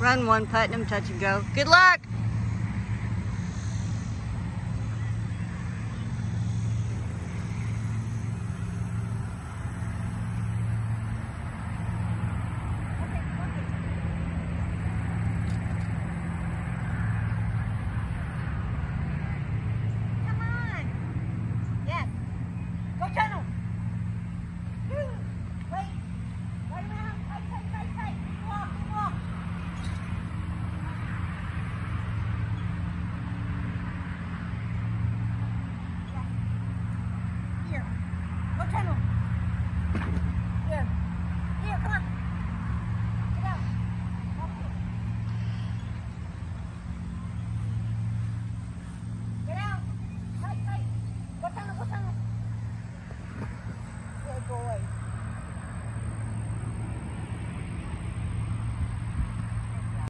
Run one, Putnam, touch and go. Good luck. boy.